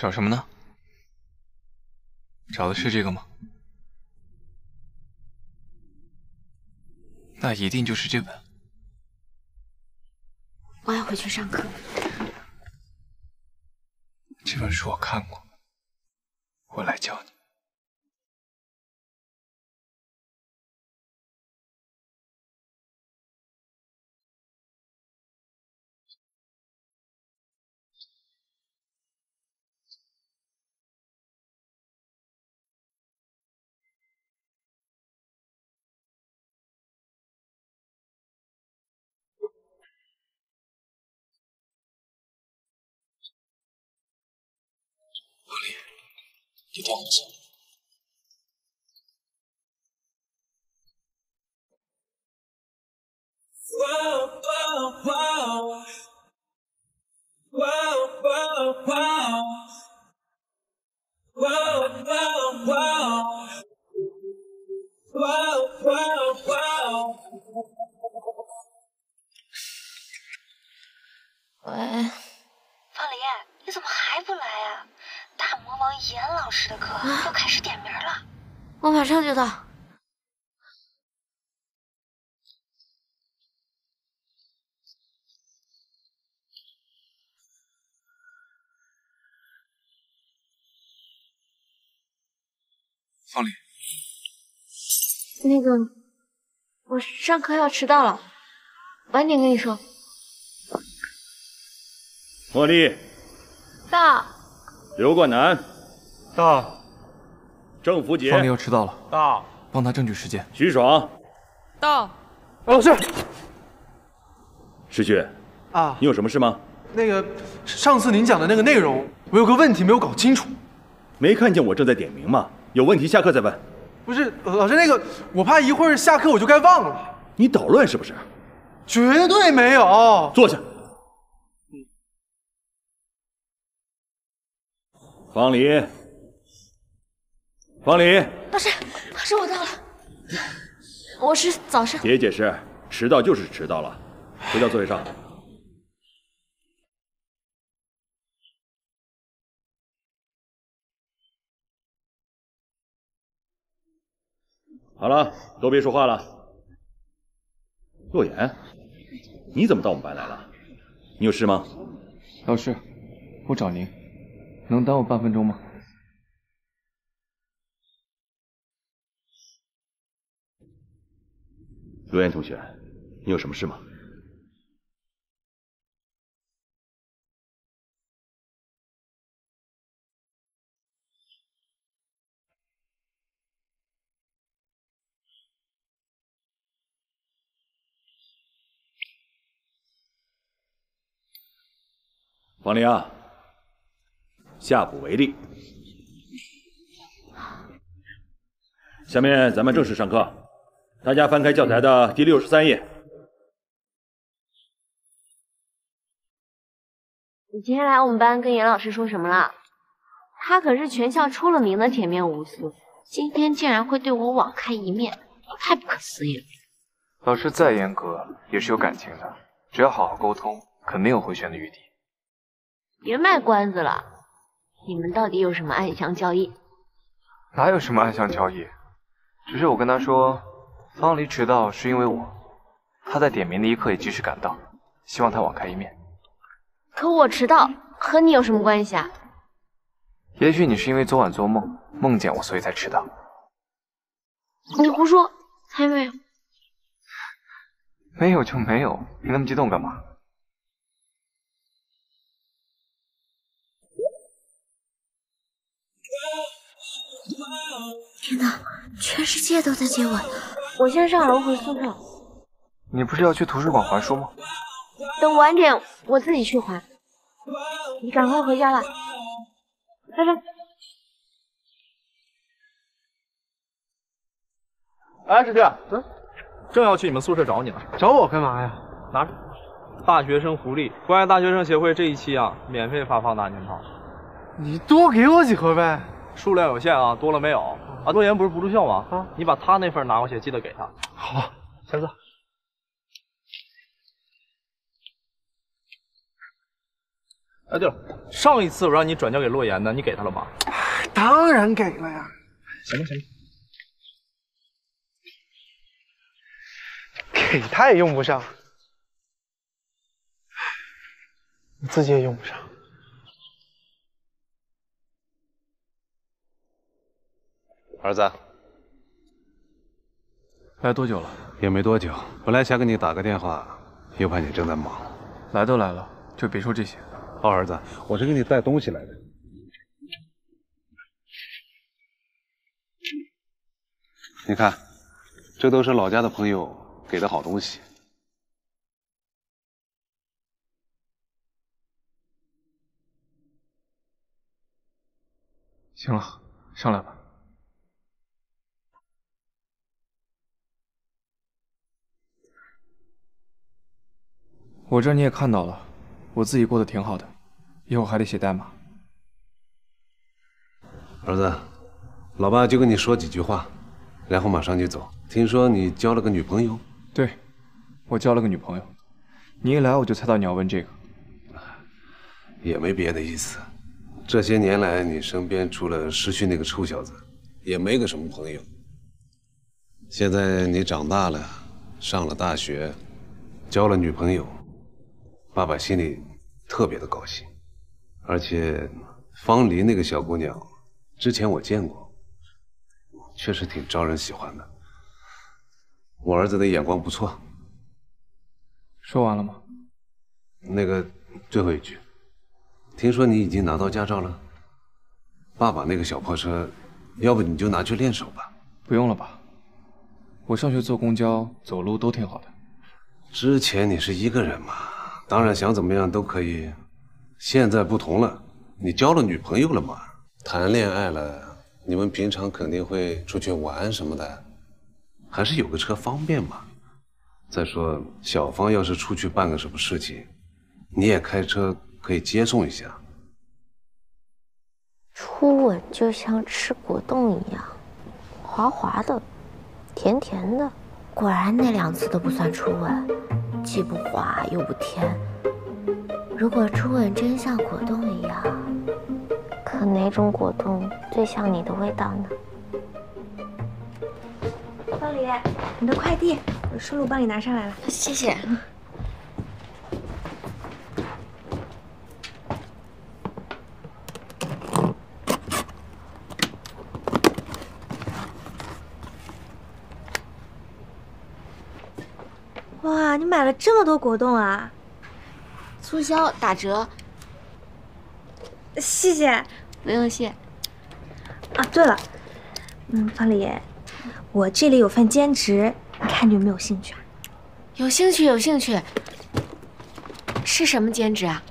找什么呢？找的是这个吗？那一定就是这本。我要回去上课。这本书我看过，我来教你。你带我说。喂，方离，你怎么还不来呀？大魔王严老师的课又开始点名了，我马上就到。那个，我上课要迟到了，晚点跟你说。茉莉，到。刘冠南，到。郑福杰，方离要迟到了，到。帮他争取时间。徐爽，到。老师，石旭，啊，你有什么事吗？那个上次您讲的那个内容，我有个问题没有搞清楚。没看见我正在点名吗？有问题下课再问。不是，老师，那个我怕一会儿下课我就该忘了。你捣乱是不是？绝对没有。坐下。方离，方离，老师，老师，我到了。我是早上。别解释，迟到就是迟到了。回到座位上。好了，都别说话了。洛言，你怎么到我们班来了？你有事吗？老师，我找您，能等我半分钟吗？罗言同学，你有什么事吗？王林啊，下不为例。下面咱们正式上课，大家翻开教材的第六十三页。你今天来我们班跟严老师说什么了？他可是全校出了名的铁面无私，今天竟然会对我网开一面，太不可思议了。老师再严格也是有感情的，只要好好沟通，肯定有回旋的余地。别卖关子了，你们到底有什么暗箱交易？哪有什么暗箱交易？只是我跟他说，方离迟到是因为我，他在点名的一刻也及时赶到，希望他网开一面。可我迟到和你有什么关系啊？也许你是因为昨晚做梦梦见我，所以才迟到。你胡说，才没有。没有就没有，你那么激动干嘛？天哪，全世界都在接吻！我先上楼回宿舍。你不是要去图书馆还书吗？等晚点我自己去还。你赶快回家吧。拜拜。哎，师弟，嗯，正要去你们宿舍找你呢。找我干嘛呀？拿着。大学生福利，关爱大学生协会这一期啊，免费发放大年炮。你多给我几盒呗。数量有限啊，多了没有？啊，洛言不是不住校吗？啊，你把他那份拿过去，记得给他。好，签字。哎，对了，上一次我让你转交给洛言的，你给他了吗？当然给了呀。行了，行吧。给他也用不上，你自己也用不上。儿子，来多久了？也没多久。本来想给你打个电话，又怕你正在忙。来都来了，就别说这些。好，儿子，我是给你带东西来的。你看，这都是老家的朋友给的好东西。行了，上来吧。我这你也看到了，我自己过得挺好的，以后还得写代码。儿子，老爸就跟你说几句话，然后马上就走。听说你交了个女朋友？对，我交了个女朋友。你一来我就猜到你要问这个。也没别的意思。这些年来，你身边除了失去那个臭小子，也没个什么朋友。现在你长大了，上了大学，交了女朋友，爸爸心里特别的高兴。而且方黎那个小姑娘，之前我见过，确实挺招人喜欢的。我儿子的眼光不错。说完了吗？那个最后一句。听说你已经拿到驾照了，爸爸那个小破车，要不你就拿去练手吧。不用了吧，我上学坐公交、走路都挺好的。之前你是一个人嘛，当然想怎么样都可以。现在不同了，你交了女朋友了嘛，谈恋爱了，你们平常肯定会出去玩什么的，还是有个车方便嘛。再说小芳要是出去办个什么事情，你也开车。可以接送一下。初吻就像吃果冻一样，滑滑的，甜甜的。果然那两次都不算初吻，既不滑又不甜。如果初吻真像果冻一样，可哪种果冻最像你的味道呢？方黎，你的快递，我顺路帮你拿上来了。谢谢。哇，你买了这么多果冻啊！促销打折，谢谢。不用谢。啊，对了，嗯，方丽，我这里有份兼职，你看你有没有兴趣啊？有兴趣，有兴趣。是什么兼职啊？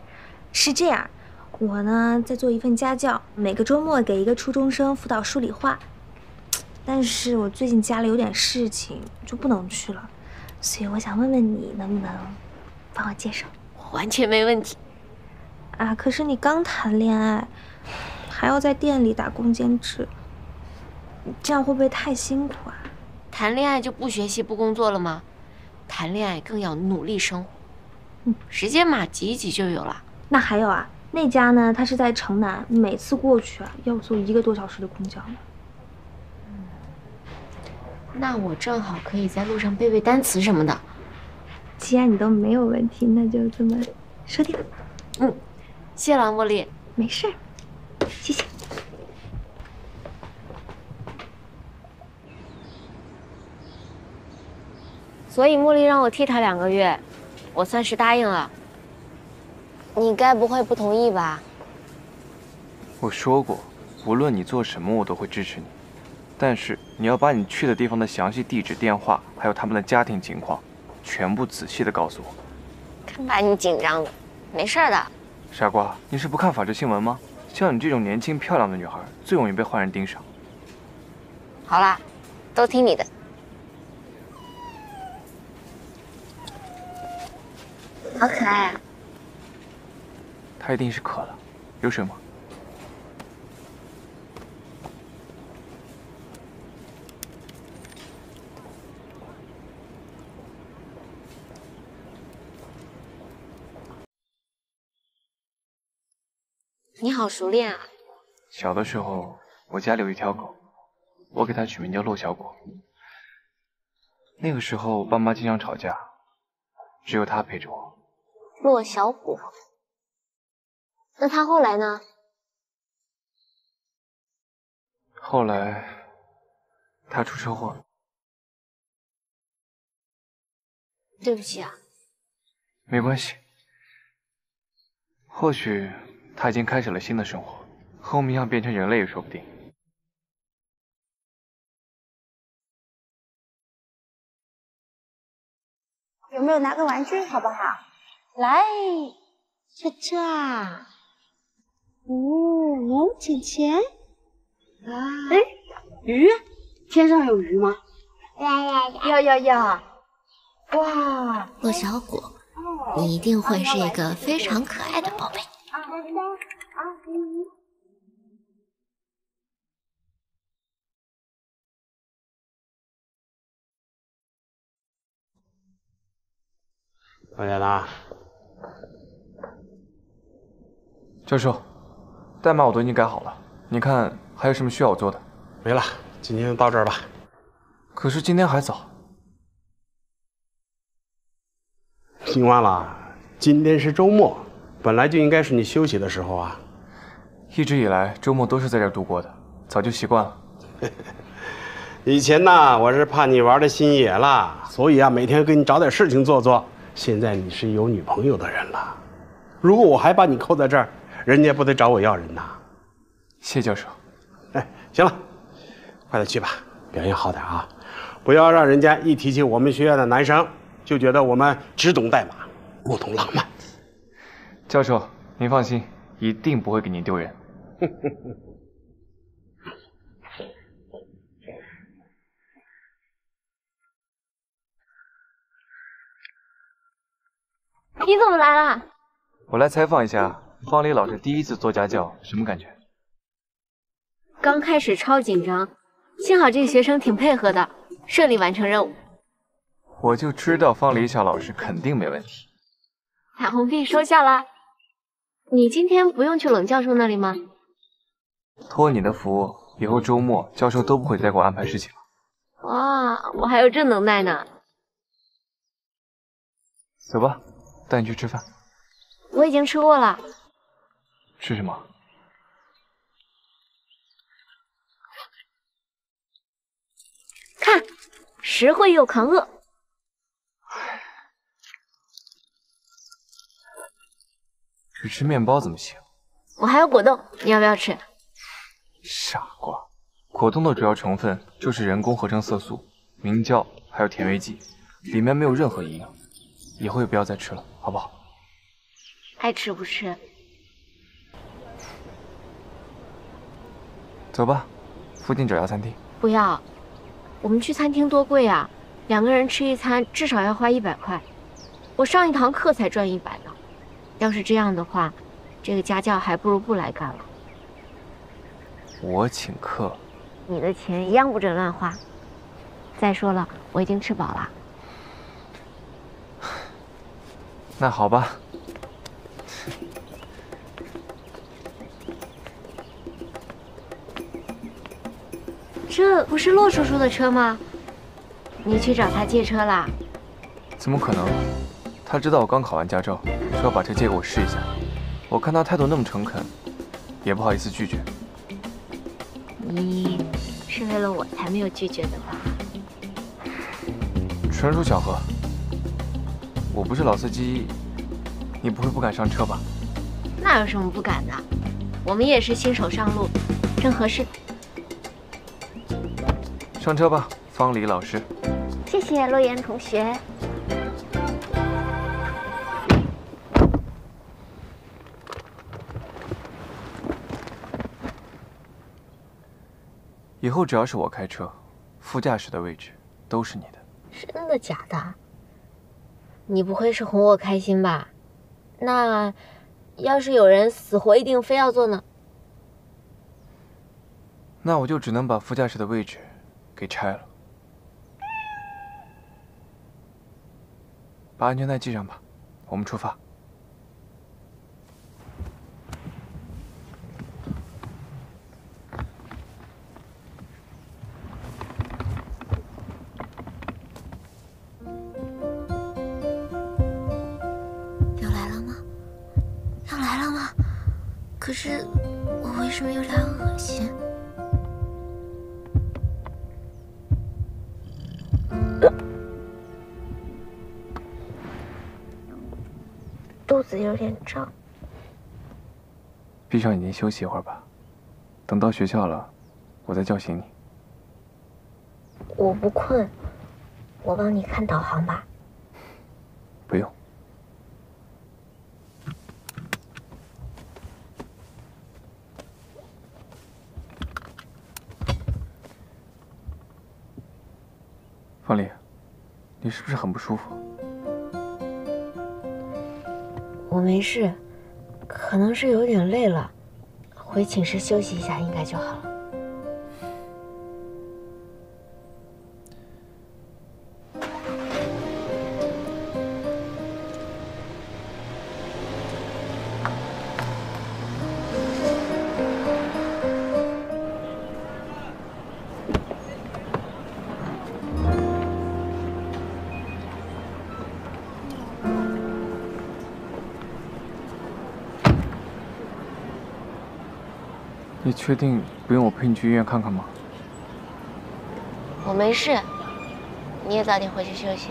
是这样，我呢在做一份家教，每个周末给一个初中生辅导数理化，但是我最近家里有点事情，就不能去了。所以我想问问你，能不能帮我介绍？完全没问题。啊，可是你刚谈恋爱，还要在店里打工兼职，这样会不会太辛苦啊？谈恋爱就不学习不工作了吗？谈恋爱更要努力生活。嗯，时间嘛，挤一挤就有了。那还有啊，那家呢？他是在城南，每次过去啊，要坐一个多小时的公交呢。那我正好可以在路上背背单词什么的。既然你都没有问题，那就这么说定了。嗯，谢了，茉莉。没事儿，谢谢。所以茉莉让我替她两个月，我算是答应了。你该不会不同意吧？我说过，无论你做什么，我都会支持你。但是你要把你去的地方的详细地址、电话，还有他们的家庭情况，全部仔细的告诉我。看把你紧张的，没事的。傻瓜，你是不看法制新闻吗？像你这种年轻漂亮的女孩，最容易被坏人盯上。好啦，都听你的。好可爱啊！他一定是渴了，有水吗？好熟练啊！小的时候，我家里有一条狗，我给它取名叫洛小果。那个时候，爸妈经常吵架，只有它陪着我。洛小果。那它后来呢？后来，它出车祸了。对不起啊。没关系。或许他已经开始了新的生活，和我们一样变成人类也说不定。有没有拿个玩具好不好？来，车车啊！哦，钱钱啊。哎，鱼？天上有鱼吗？要要要！哇，骆小果，你一定会是一个非常可爱的宝贝。快点啦！教授，代码我都已经改好了，你看还有什么需要我做的？没了，今天就到这儿吧。可是今天还早。听完了，今天是周末，本来就应该是你休息的时候啊。一直以来周末都是在这儿度过的，早就习惯了。以前呢，我是怕你玩的心野了，所以啊，每天给你找点事情做做。现在你是有女朋友的人了，如果我还把你扣在这儿，人家不得找我要人呐？谢教授。哎，行了，快点去吧，表现好点啊，不要让人家一提起我们学院的男生，就觉得我们只懂代码，不懂浪漫。教授，您放心，一定不会给您丢人。你怎么来了？我来采访一下方黎老师第一次做家教，什么感觉？刚开始超紧张，幸好这个学生挺配合的，顺利完成任务。我就知道方黎小老师肯定没问题。彩虹屁收下了。你今天不用去冷教授那里吗？托你的福，以后周末教授都不会再给我安排事情了。哇，我还有这能耐呢。走吧。带你去吃饭，我已经吃过了。吃什么？看，实惠又抗饿。只吃面包怎么行？我还有果冻，你要不要吃？傻瓜，果冻的主要成分就是人工合成色素、明胶还有甜味剂，里面没有任何营养。以后也不要再吃了，好不好？爱吃不吃。走吧，附近找家餐厅。不要，我们去餐厅多贵啊！两个人吃一餐至少要花一百块，我上一堂课才赚一百呢。要是这样的话，这个家教还不如不来干了。我请客，你的钱一样不准乱花。再说了，我已经吃饱了。那好吧，这不是骆叔叔的车吗？你去找他借车啦？怎么可能？他知道我刚考完驾照，说要把车借给我试一下。我看他态度那么诚恳，也不好意思拒绝。你是为了我才没有拒绝的吧？纯属巧合。我不是老司机，你不会不敢上车吧？那有什么不敢的？我们也是新手上路，正合适。上车吧，方黎老师。谢谢洛言同学。以后只要是我开车，副驾驶的位置都是你的。真的假的？你不会是哄我开心吧？那要是有人死活一定非要坐呢？那我就只能把副驾驶的位置给拆了。把安全带系上吧，我们出发。可是我为什么有点恶心？肚子有点胀。闭上眼睛休息一会儿吧，等到学校了，我再叫醒你。我不困，我帮你看导航吧。不用。方丽，你是不是很不舒服？我没事，可能是有点累了，回寝室休息一下应该就好了。你确定不用我陪你去医院看看吗？我没事，你也早点回去休息。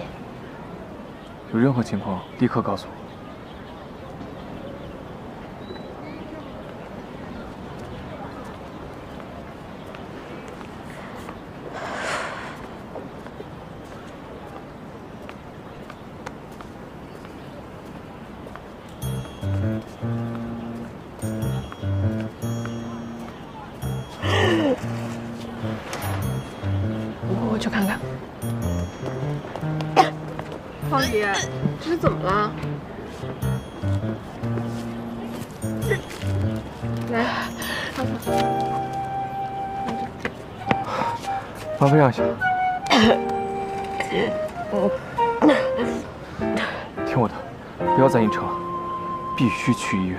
有任何情况立刻告诉我。麻烦让一下。听我的，不要再硬撑了，必须去医院。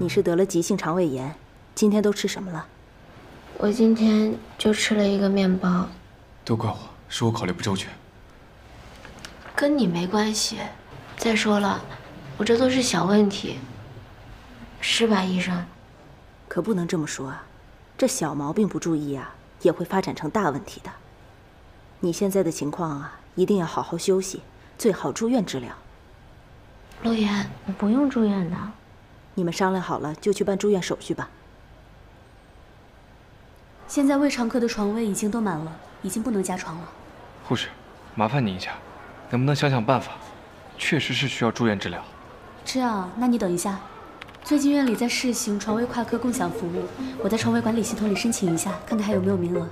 你是得了急性肠胃炎，今天都吃什么了？我今天就吃了一个面包，都怪我，是我考虑不周全。跟你没关系。再说了，我这都是小问题，是吧，医生？可不能这么说啊，这小毛病不注意啊，也会发展成大问题的。你现在的情况啊，一定要好好休息，最好住院治疗。陆言，我不用住院的。你们商量好了就去办住院手续吧。现在胃肠科的床位已经都满了，已经不能加床了。护士，麻烦你一下，能不能想想办法？确实是需要住院治疗。这样，那你等一下，最近院里在试行床位跨科共享服务，我在床位管理系统里申请一下，看看还有没有名额。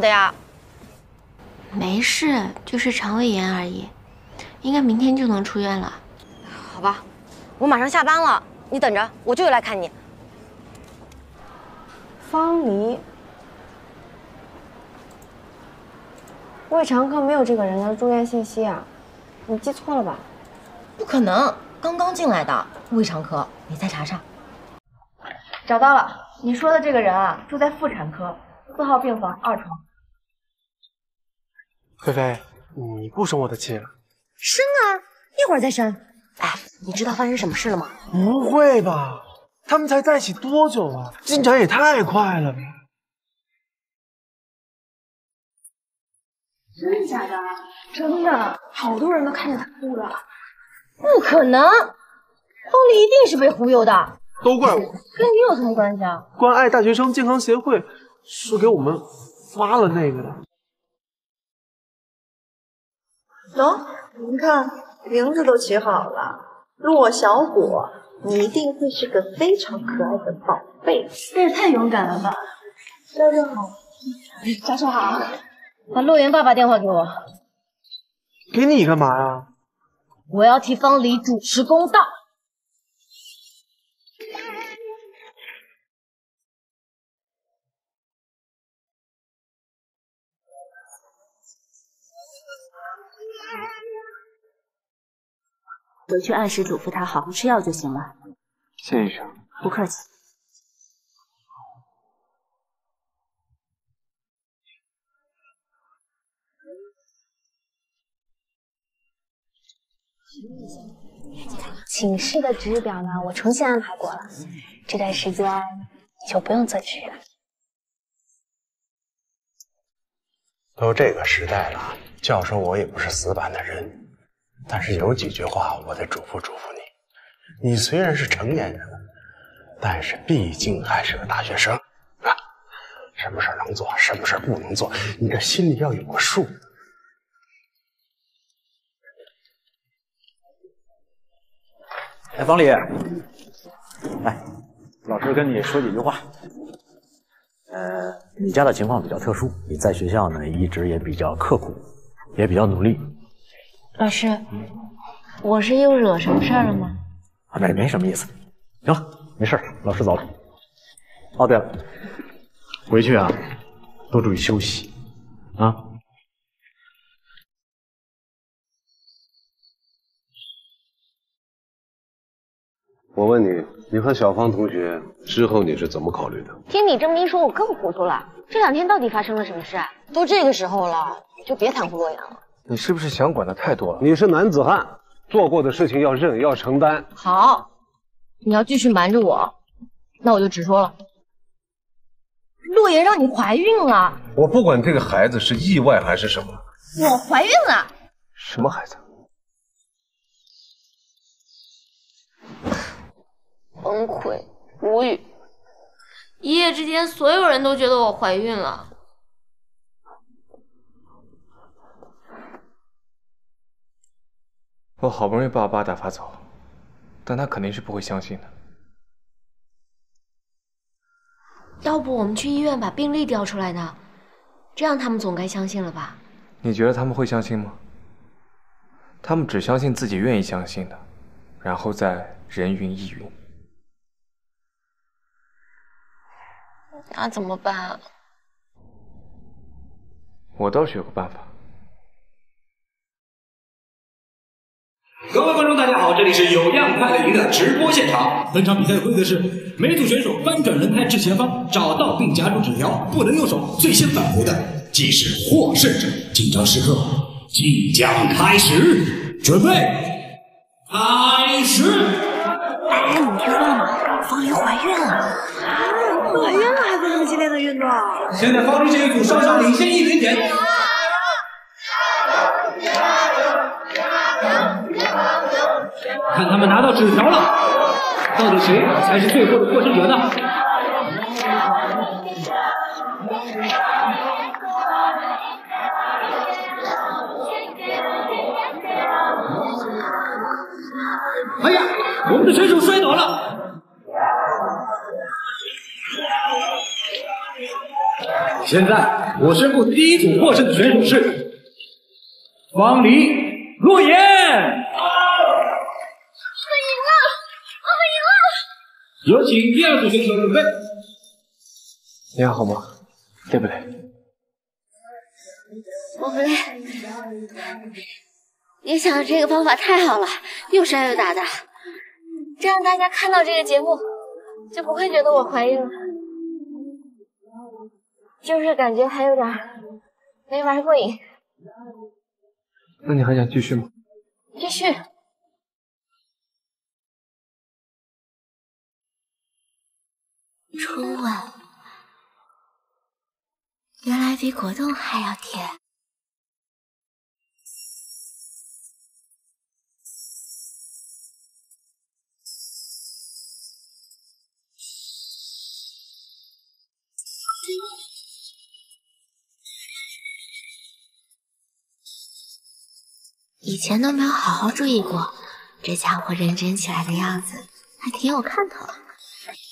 的呀？没事，就是肠胃炎而已，应该明天就能出院了。好吧，我马上下班了，你等着，我就来看你。方黎，胃肠科没有这个人的住院信息啊，你记错了吧？不可能，刚刚进来的胃肠科，你再查查。找到了，你说的这个人啊，住在妇产科四号病房二床。菲菲，你不生我的气了？生啊，一会儿再生。哎，你知道发生什么事了吗？不会吧？他们才在一起多久啊？进展也太快了吧！真的假的？真的，好多人都看见他哭了。不可能！方丽一定是被忽悠的，都怪我，跟你有什么关系啊？关爱大学生健康协会是给我们发了那个的。喏，您看名字都起好了，洛小果，你一定会是个非常可爱的宝贝。这也太勇敢了吧！教授好，教授好，把洛言爸爸电话给我，给你干嘛呀？我要替方黎主持公道。回去按时嘱咐他好好吃药就行了。谢医生，不客气。寝室的值日表呢，我重新安排过了，这段时间你就不用做值日了。都这个时代了，教授我也不是死板的人。但是有几句话我得嘱咐嘱咐你：你虽然是成年人了，但是毕竟还是个大学生啊，什么事能做，什么事不能做，你这心里要有个数。哎，方丽，来，老师跟你说几句话。呃，你家的情况比较特殊，你在学校呢一直也比较刻苦，也比较努力。老师，我是又惹什么事儿了吗？啊，没没什么意思。行了，没事老师走了。哦，对了，回去啊，多注意休息啊。我问你，你和小芳同学之后你是怎么考虑的？听你这么一说，我更糊涂了。这两天到底发生了什么事？都这个时候了，就别袒护洛阳了。你是不是想管的太多了？你是男子汉，做过的事情要认，要承担。好，你要继续瞒着我，那我就直说了。洛言让你怀孕了。我不管这个孩子是意外还是什么，我怀孕了。什么孩子？崩溃，无语。一夜之间，所有人都觉得我怀孕了。我好不容易把我爸打发走，但他肯定是不会相信的。要不我们去医院把病历调出来呢？这样他们总该相信了吧？你觉得他们会相信吗？他们只相信自己愿意相信的，然后再人云亦云。那怎么办？我倒是有个办法。各位观众，大家好，这里是有样快乐鱼的直播现场。本场比赛的规则是：每组选手翻转轮胎至前方，找到并夹住纸条，不能用手，最先返回的即是获胜者。紧张时刻即将开始，准备，开始。哎，你听说了吗？方玲怀孕了。怀孕了还做这么激烈的运动？现在方玲这一组稍稍领先一点点。看他们拿到纸条了，到底谁才是最后的获胜者呢？哎呀，我们的选手摔倒了。现在我宣布，第一组获胜的选手是方黎、洛言。有请第二组选手准备。你还好吗？累不累？我不累。你想的这个方法太好了，又摔又打的，这样大家看到这个节目就不会觉得我怀孕了。就是感觉还有点没玩过瘾。那你还想继续吗？继续。初吻原来比果冻还要甜。以前都没有好好注意过这家伙认真起来的样子还挺有看头啊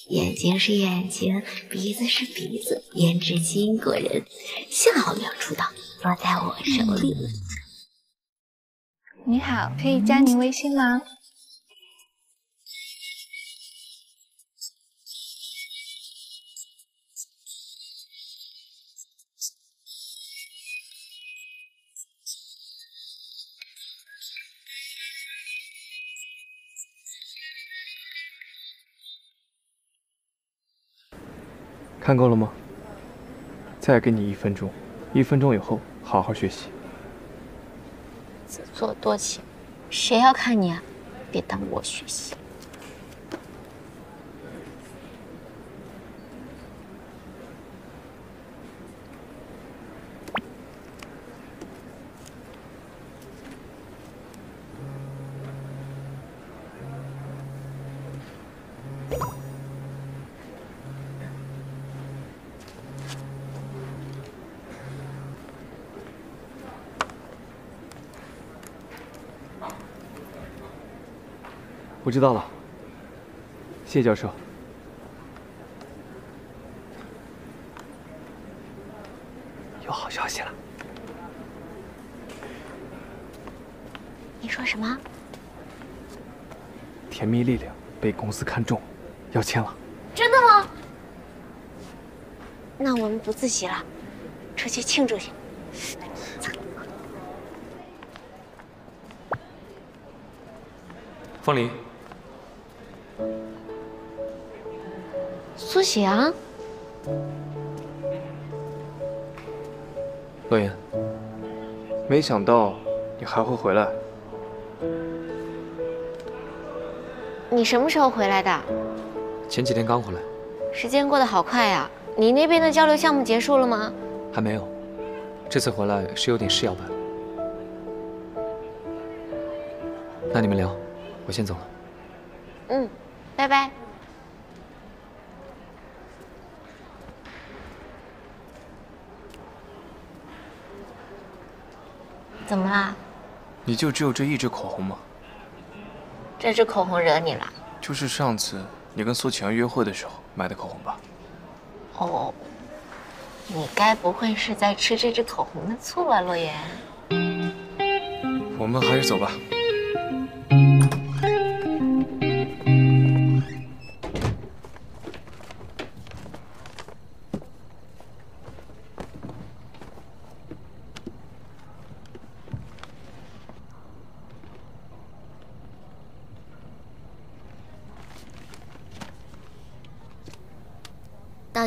眼睛是眼睛，鼻子是鼻子，颜值基因过人，幸好没有出道，落在我手里。你好，可以加您微信吗？看够了吗？再给你一分钟，一分钟以后好好学习。自作多情，谁要看你啊？别耽误我学习。我知道了，谢教授。有好消息了，你说什么？甜蜜力量被公司看中，要签了。真的吗？那我们不自习了，出去庆祝去。方林，苏醒，洛言，没想到你还会回来。你什么时候回来的？前几天刚回来，时间过得好快呀！你那边的交流项目结束了吗？还没有。这次回来是有点事要办。那你们聊，我先走了。嗯，拜拜。怎么啦？你就只有这一支口红吗？这支口红惹你了？就是上次你跟苏晴约会的时候买的口红吧？哦，你该不会是在吃这支口红的醋吧，洛言？我们还是走吧。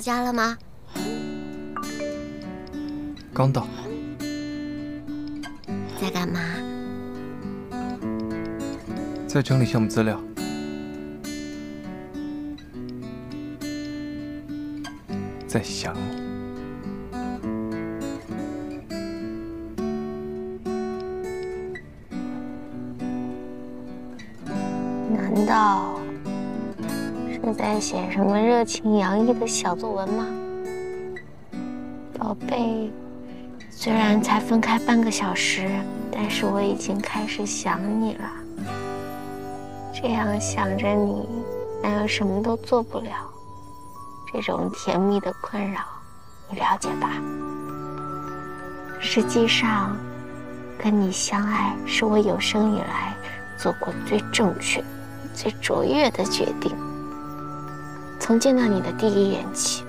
家了吗？刚到。在干嘛？在整理项目资料。在想你。难道是在写什么热情洋溢的小作文吗？宝贝，虽然才分开半个小时，但是我已经开始想你了。这样想着你，哪有什么都做不了？这种甜蜜的困扰，你了解吧？实际上，跟你相爱是我有生以来做过最正确、最卓越的决定。从见到你的第一眼起，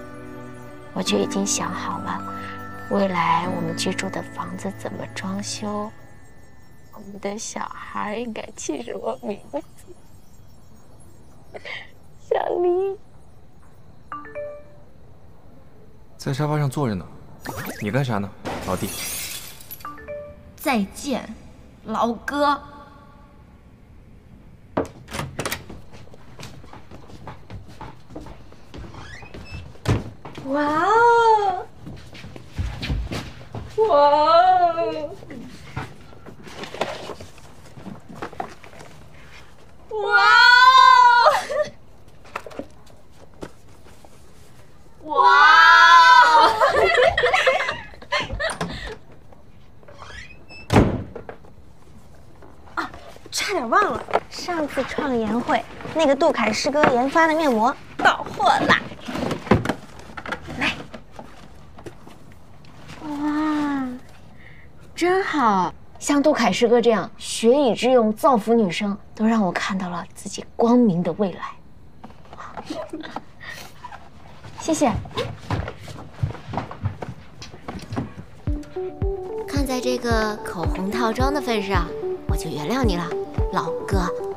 我就已经想好了，未来我们居住的房子怎么装修，我们的小孩应该起什么名字。想你。在沙发上坐着呢，你干啥呢，老弟？再见，老哥。哇哦！哇哦！哇哦！哇哦！差点忘了，上次创研会那个杜凯师哥研发的面膜到货啦！来，哇，真好！像杜凯师哥这样学以致用、造福女生，都让我看到了自己光明的未来。谢谢。看在这个口红套装的份上，我就原谅你了，老哥。